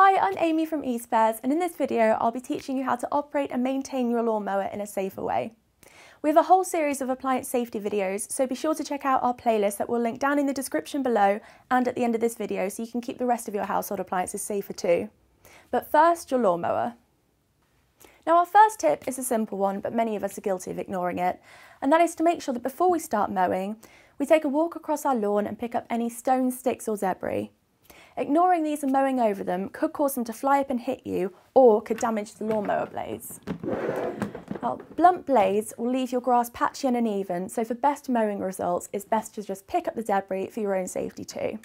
Hi, I'm Amy from eSpares and in this video I'll be teaching you how to operate and maintain your lawnmower in a safer way. We have a whole series of appliance safety videos, so be sure to check out our playlist that we'll link down in the description below and at the end of this video so you can keep the rest of your household appliances safer too. But first, your lawnmower. Now our first tip is a simple one, but many of us are guilty of ignoring it, and that is to make sure that before we start mowing, we take a walk across our lawn and pick up any stones, sticks or debris. Ignoring these and mowing over them could cause them to fly up and hit you or could damage the lawnmower blades. Now, blunt blades will leave your grass patchy and uneven, so for best mowing results, it's best to just pick up the debris for your own safety too.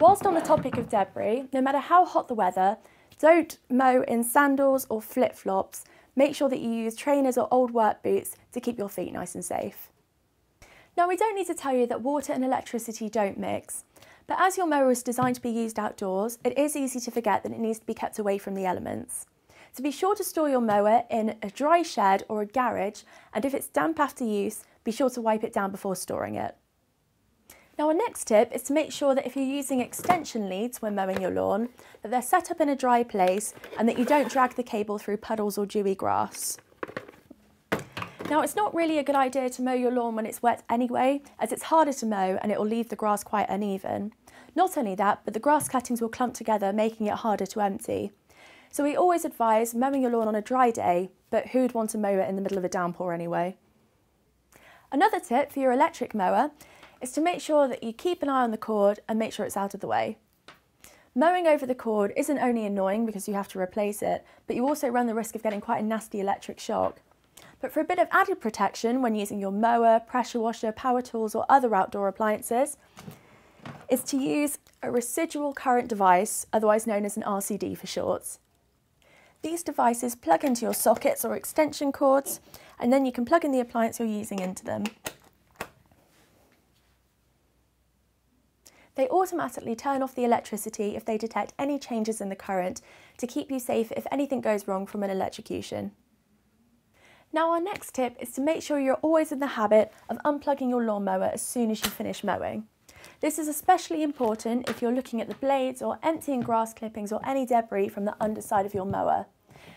Whilst on the topic of debris, no matter how hot the weather, don't mow in sandals or flip-flops. Make sure that you use trainers or old work boots to keep your feet nice and safe. Now we don't need to tell you that water and electricity don't mix. But as your mower is designed to be used outdoors, it is easy to forget that it needs to be kept away from the elements. So be sure to store your mower in a dry shed or a garage, and if it's damp after use, be sure to wipe it down before storing it. Now our next tip is to make sure that if you're using extension leads when mowing your lawn, that they're set up in a dry place and that you don't drag the cable through puddles or dewy grass. Now it's not really a good idea to mow your lawn when it's wet anyway, as it's harder to mow and it will leave the grass quite uneven. Not only that, but the grass cuttings will clump together, making it harder to empty. So we always advise mowing your lawn on a dry day, but who'd want to mow it in the middle of a downpour anyway? Another tip for your electric mower is to make sure that you keep an eye on the cord and make sure it's out of the way. Mowing over the cord isn't only annoying because you have to replace it, but you also run the risk of getting quite a nasty electric shock. But for a bit of added protection when using your mower, pressure washer, power tools or other outdoor appliances, is to use a residual current device, otherwise known as an RCD for short. These devices plug into your sockets or extension cords, and then you can plug in the appliance you're using into them. They automatically turn off the electricity if they detect any changes in the current to keep you safe if anything goes wrong from an electrocution. Now our next tip is to make sure you're always in the habit of unplugging your lawnmower as soon as you finish mowing. This is especially important if you're looking at the blades or emptying grass clippings or any debris from the underside of your mower.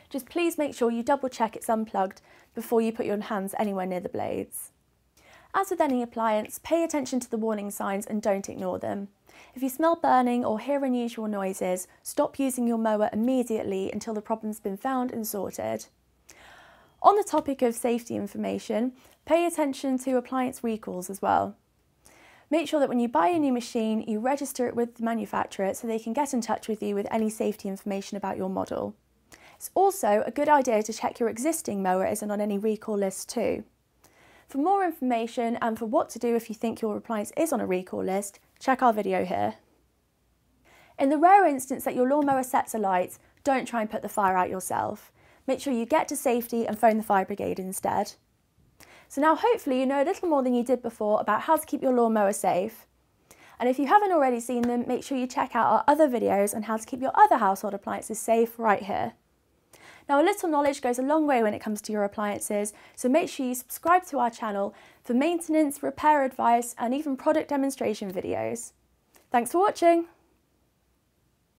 Just please make sure you double check it's unplugged before you put your hands anywhere near the blades. As with any appliance, pay attention to the warning signs and don't ignore them. If you smell burning or hear unusual noises, stop using your mower immediately until the problem's been found and sorted. On the topic of safety information, pay attention to appliance recalls as well. Make sure that when you buy a new machine, you register it with the manufacturer so they can get in touch with you with any safety information about your model. It's also a good idea to check your existing mower isn't on any recall list too. For more information and for what to do if you think your appliance is on a recall list, check our video here. In the rare instance that your lawnmower sets alight, don't try and put the fire out yourself make sure you get to safety and phone the fire brigade instead. So now hopefully you know a little more than you did before about how to keep your lawnmower safe. And if you haven't already seen them, make sure you check out our other videos on how to keep your other household appliances safe right here. Now a little knowledge goes a long way when it comes to your appliances, so make sure you subscribe to our channel for maintenance, repair advice and even product demonstration videos. Thanks for watching!